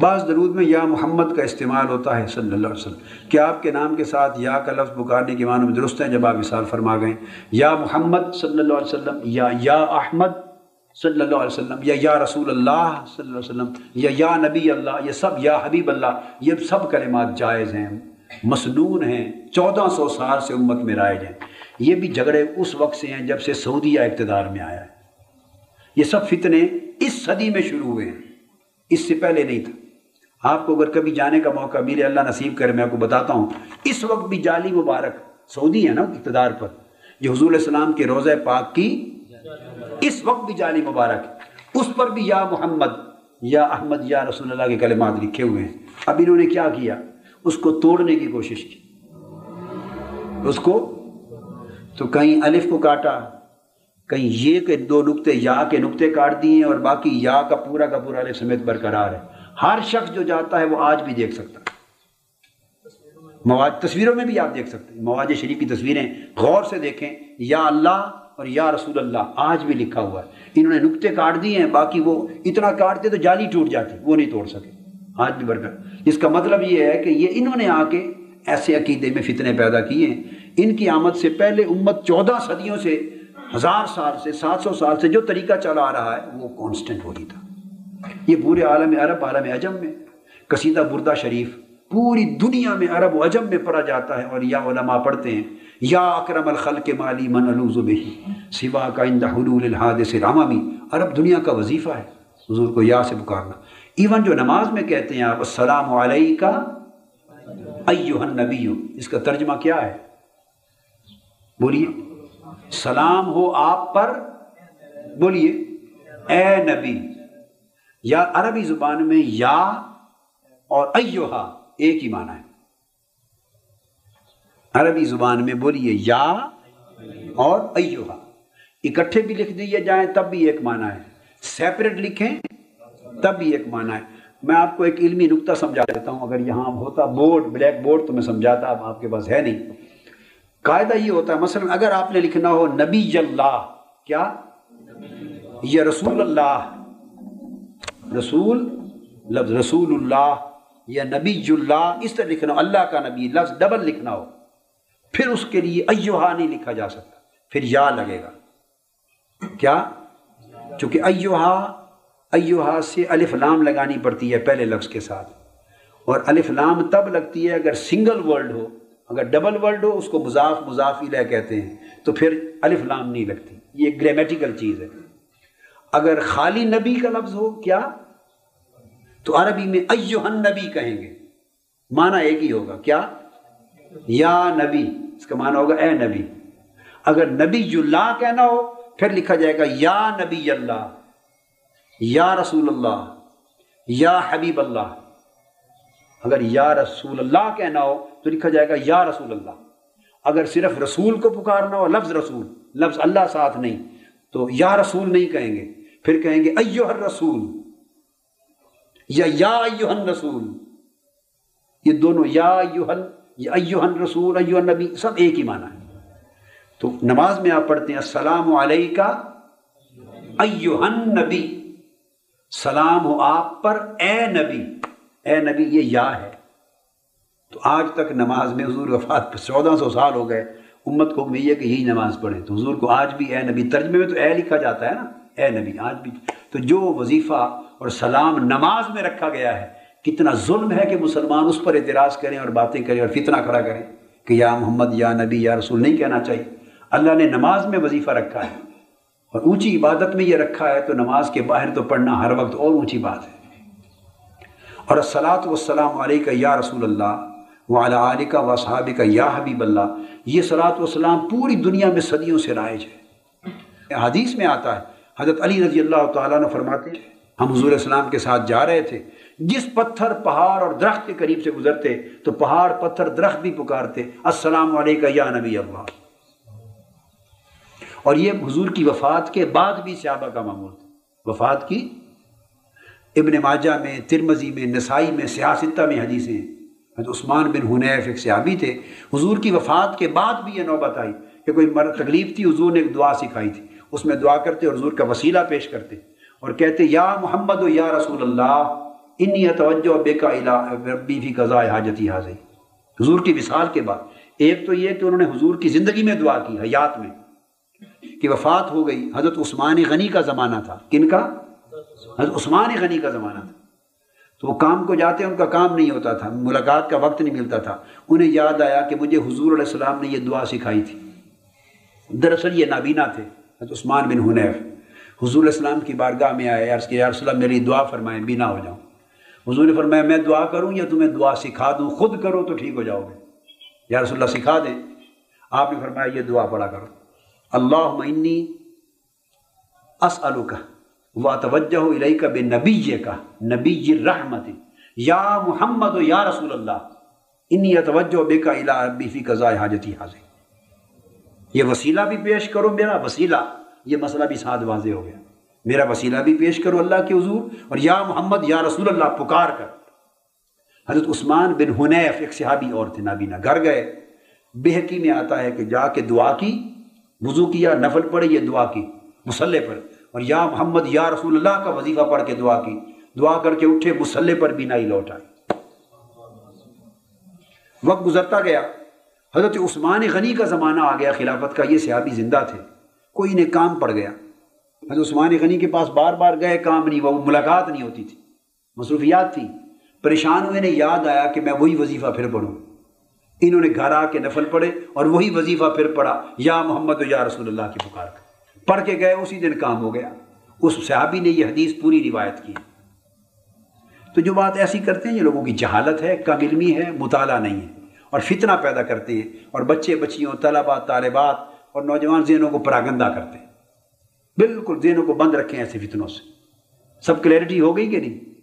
بعض درود میں یا محمد کا استعمال ہوتا ہے صلی اللہ علیہ وسلم۔ کیا آپ کے نام کے ساتھ یا کا لفظ پکارنے کے معنی میں درست ہیں جب آپ مثال فرما گئے۔ یا محمد صلی اللہ علیہ وسلم یا یا احمد صلی اللہ علیہ وسلم یا یا رسول اللہ صلی اللہ علیہ وسلم یا یا نبی اللہ یہ سب یا حبیب اللہ یہ سب کلمات جائز ہیں مصنون ہیں، چودہ سو سال سے امت میں رائج ہیں۔ یہ بھی جھگڑے اس وقت سے ہیں جب سے سعودیہ اقتدار میں آیا۔ ہے یہ سب فتنے اس صدی میں شروع ہوئے ہیں۔ اس سے پہلے نہیں تھا۔ آپ کو اگر کبھی جانے کا موقع ملے، اللہ نصیب کرے، میں آپ کو بتاتا ہوں، اس وقت بھی جعلی مبارک سعودی ہے نا اقتدار پر، جو حضور السلام کے روزہ پاک کی، اس وقت بھی جعلی مبارک اس پر بھی یا محمد، یا احمد، یا رسول اللہ کے کلمات لکھے ہوئے ہیں۔ اب انہوں نے کیا کیا؟ اس کو توڑنے کی کوشش کی۔ اس کو تو کہیں الف کو کاٹا، کہیں یہ کہ دو نقطے یا کے نقطے کاٹ دیے اور باقی یا کا پورا کا پورا الف سمیت برقرار ہے۔ ہر شخص جو جاتا ہے وہ آج بھی دیکھ سکتا ہے۔ مواد تصویروں میں بھی آپ دیکھ سکتے ہیں۔ مواد شریف کی تصویریں غور سے دیکھیں۔ یا اللہ اور یا رسول اللہ، آج بھی لکھا ہوا ہے۔ انہوں نے نقطے کاٹ دیے ہیں، باقی وہ اتنا کاٹتے تو جالی ٹوٹ جاتی، وہ نہیں توڑ سکے۔ آج بھی برکت۔ اس کا مطلب یہ ہے کہ یہ انہوں نے آ کے ایسے عقیدے میں فتنے پیدا کیے ہیں۔ ان کی آمد سے پہلے امت چودہ صدیوں سے، ہزار سال سے، سات سو سال سے جو طریقہ چلا آ رہا ہے، وہ کانسٹنٹ وہی تھا۔ یہ پورے عالم عرب عالم عجم میں، قصیدہ بردہ شریف، پوری دنیا میں عرب و عجم میں پڑھا جاتا ہے اور یا علماء پڑھتے ہیں، یا اکرم الخل کے مالی من الوز بہی سوا کا اندہ حلول الحادث رامامی عرب دنیا کا وظیفہ ہے، حضور کو یا سے پکارنا۔ ایون جو نماز میں کہتے ہیں آپ، السلام علیہ کا النبی، اس کا ترجمہ کیا ہے؟ بولیے۔ سلام ہو آپ پر، بولیے۔ اے نبی یا عربی زبان میں یا اور ایوہا ایک ہی معنی ہے۔ عربی زبان میں بولیے یا اور ایوہا۔ اکٹھے بھی لکھ دیے جائیں تب بھی ایک معنی ہے۔ سیپریٹ لکھیں تب بھی ایک معنی ہے۔ میں آپ کو ایک علمی نقطہ سمجھا دیتا ہوں۔ اگر یہاں ہوتا بورڈ، بلیک بورڈ تو میں سمجھاتا، اب آپ کے پاس ہے نہیں۔ قاعدہ یہ ہوتا ہے، مثلا اگر آپ نے لکھنا ہو نبی اللہ، کیا؟ یہ رسول اللہ۔ رسول، لفظ رسول اللہ یا نبی اللہ، اس طرح لکھنا ہو، اللہ کا نبی، لفظ ڈبل لکھنا ہو، پھر اس کے لیے ایوہا نہیں لکھا جا سکتا، پھر یا لگے گا۔ کیا؟ چونکہ ایوہا ایوہا سے الف لام لگانی پڑتی ہے پہلے لفظ کے ساتھ، اور الف لام تب لگتی ہے اگر سنگل ورڈ ہو، اگر ڈبل ورڈ ہو، اس کو مضاف مضاف الہ کہتے ہیں، تو پھر الف لام نہیں لگتی۔ یہ گریمیٹیکل چیز ہے۔ اگر خالی نبی کا لفظ ہو، کیا؟ تو عربی میں ایوہن نبی کہیں گے۔ معنی ایک ہی ہوگا۔ کیا؟ یا نبی۔ اس کا معنی ہوگا اے نبی۔ اگر نبی اللہ کہنا ہو، پھر لکھا جائے گا یا نبی اللہ، یا رسول اللہ، یا حبیب اللہ۔ اگر یا رسول اللہ کہنا ہو، تو لکھا جائے گا یا رسول اللہ۔ اگر صرف رسول کو پکارنا ہو، لفظ رسول، لفظ اللہ ساتھ نہیں، تو یا رسول نہیں کہیں گے۔ پھر کہیں گے ایوہ الرسول۔ یا یا ایوہن رسول یہ دونوں یا ایوہن یا ایوہن رسول ایوہن نبی سب ایک ہی معنی ہے. تو نماز میں آپ پڑھتے ہیں، السلام علیکہ ایوہن نبی سلام ہو آپ پر، اے نبی. اے نبی، یہ یا ہے. تو آج تک نماز میں حضور وفات پر چودہ سو سال ہو گئے. امت کو یہ کہ یہی نماز پڑھیں. تو حضور کو آج بھی اے نبی ترجمے میں تو اے لکھا جاتا ہے نا. اے نبی، آج بھی تو جو وظیفہ اور سلام نماز میں رکھا گیا ہے، کتنا ظلم ہے کہ مسلمان اس پر اعتراض کریں اور باتیں کریں اور فتنہ کھڑا کریں کہ یا محمد، یا نبی، یا رسول نہیں کہنا چاہیے۔ اللہ نے نماز میں وظیفہ رکھا ہے اور اونچی عبادت میں یہ رکھا ہے تو نماز کے باہر تو پڑھنا ہر وقت اور اونچی بات ہے۔ اور السلاۃ والسلام علیہ یا رسول اللہ و علیہ کا و صحابہ کا یا حبیب اللہ، یہ صلاۃ والسلام پوری دنیا میں صدیوں سے رائج ہے۔ حدیث میں آتا ہے حضرت علی رضی اللہ تعالیٰ نے فرماتے ہیں، ہم حضور السلام کے ساتھ جا رہے تھے، جس پتھر پہاڑ اور درخت کے قریب سے گزرتے، تو پہاڑ پتھر درخت بھی پکارتے، السلام علیکم یا نبی اللہ۔ اور یہ حضور کی وفات کے بعد بھی صحابہ کا معمول تھا۔ وفات کی؟ ابن ماجہ میں ترمزی میں، نسائی میں سیاستہ میں حدیثیں حضرت عثمان بن حنیف ایک صحابی تھے۔ حضور کی وفات کے بعد بھی یہ نوبت آئی کہ کوئی تکلیف تھی، حضور نے ایک دعا سکھائی تھی۔ اس میں دعا کرتے اور حضور کا وسیلہ پیش کرتے اور کہتے، یا محمد و یا رسول اللہ، انی توجہ بے کا ربی فی قضاء حاجتی حاضر حضور کی وصال کے بعد، ایک تو یہ کہ انہوں نے حضور کی زندگی میں دعا کی، حیات میں، کہ وفات ہو گئی، حضرت عثمان غنی کا زمانہ تھا۔ کن کا؟ حضرت عثمان غنی کا زمانہ تھا۔ تو وہ کام کو جاتے، ان کا کام نہیں ہوتا تھا، ملاقات کا وقت نہیں ملتا تھا۔ انہیں یاد آیا کہ مجھے حضور علیہ السلام نے یہ دعا سکھائی تھی۔ دراصل یہ نابینا تھے۔ حضرت عثمان بن حنیف، حضور علیہ السلام کی بارگاہ میں آئے، عرض کہ یا رسول اللہ، میری دعا فرمائیں، بینا ہو جاؤں۔ حضور نے فرمایا، میں دعا کروں یا تمہیں دعا سکھا دوں؟ خود کرو تو ٹھیک ہو جاؤ گے۔ یا رسول اللہ، سکھا دیں۔ آپ نے فرمایا، یہ دعا پڑھا کرو۔ اللہ انی اسلو کا و توجہ علیہ کا بے نبی کا نبی رحمت۔ یا محمد و یا رسول اللہ، انی توجہ بے کا الا ربی فی قضاء حاجتی حاضر۔ یہ وسیلہ بھی پیش کرو، میرا وسیلہ، یہ مسئلہ بھی ساتھ واضح ہو گیا۔ میرا وسیلہ بھی پیش کرو اللہ کے حضور، اور یا محمد، یا رسول اللہ، پکار کر۔ حضرت عثمان بن حنیف ایک صحابی اور تھے، نابینا، گھر گئے۔ بہکی میں آتا ہے کہ جا کے دعا کی، وضو کیا، نفل پڑے یہ دعا کی مسلح پر۔ اور یا محمد، یا رسول اللہ کا وظیفہ پڑھ کے دعا کی۔ دعا کر کے اٹھے مسلح پر بھی نہیں لوٹ آئے وقت گزرتا گیا۔ حضرت عثمان غنی کا زمانہ آ گیا، خلافت کا، یہ صحابی زندہ تھے۔ کوئی انہیں کام پڑ گیا۔ حضرت عثمان غنی کے پاس بار بار گئے، کام نہیں، وہ ملاقات نہیں ہوتی تھی۔ مصروفیات تھی پریشان ہوئے نے یاد آیا کہ میں وہی وظیفہ پھر پڑھوں۔ انہوں نے گھر آ کے نفل پڑھے اور وہی وظیفہ پھر پڑھا۔ یا محمد و یا رسول اللہ کی پکار پڑھ کے گئے، اسی دن کام ہو گیا۔ اس صحابی نے یہ حدیث پوری روایت کی۔ تو جو بات ایسی کرتے ہیں، یہ لوگوں کی جہالت ہے، کم علمی ہے، مطالعہ نہیں ہے۔ اور فتنہ پیدا کرتے ہیں اور بچے، بچیوں طلبا طالبات اور نوجوان ذہنوں کو پراگندہ کرتے ہیں۔ بالکل ذہنوں کو بند رکھیں ایسے فتنوں سے۔ سب کلیئرٹی ہو گئی کہ نہیں؟